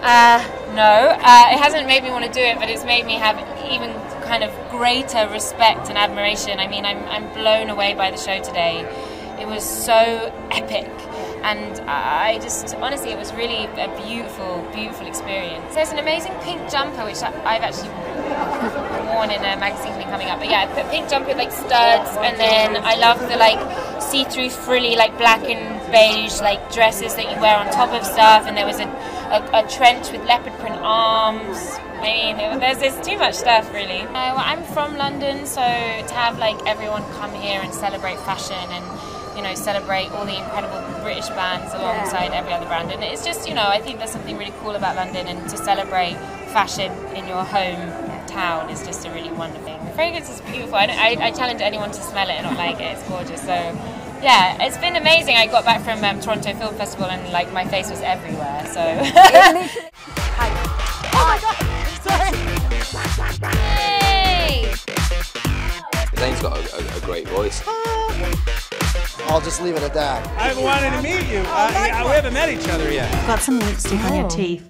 Uh, no, uh, it hasn't made me want to do it, but it's made me have even kind of greater respect and admiration. I mean, I'm, I'm blown away by the show today. It was so epic, and I just honestly, it was really a beautiful, beautiful experience. There's an amazing pink jumper which I've actually worn in a magazine coming up. But yeah, the pink jumper with like studs, and then I love the like see-through frilly like black and beige like dresses that you wear on top of stuff. And there was a, a, a trench with leopard print arms. I mean, there's there's too much stuff really. Uh, well, I'm from London, so to have like everyone come here and celebrate fashion and you know celebrate all the incredible British bands alongside every other brand, and it's just you know I think there's something really cool about London, and to celebrate fashion in your home town is just a really wonderful thing. The fragrance is beautiful. I, I, I, challenge anyone to smell it and not like it. It's gorgeous. So, yeah, it's been amazing. I got back from um, Toronto Film Festival and like my face was everywhere. So. oh my god! Sorry. Hey! Zayn's got a, a, a, great voice. I'll just leave it at that. I've wanted to meet you. Uh, yeah, we haven't met each other yet. Got some lipstick oh. on your teeth.